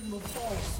Plating will fall soon.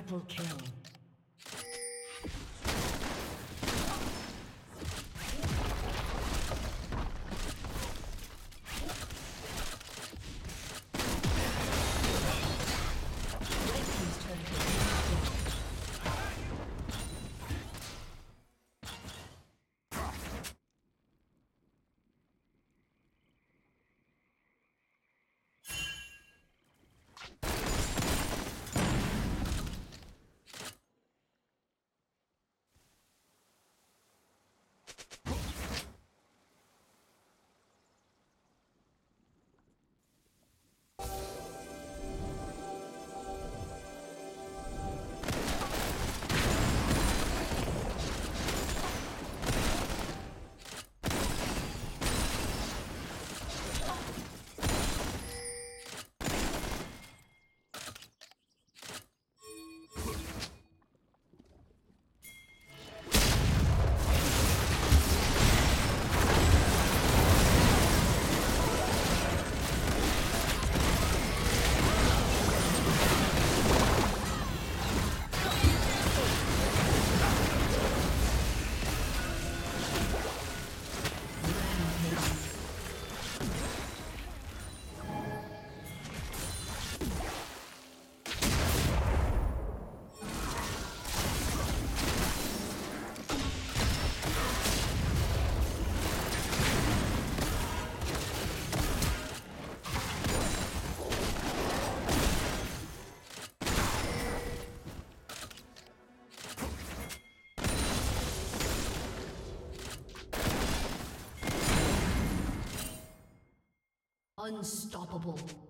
Triple kill. Unstoppable.